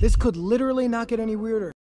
This could literally not get any weirder.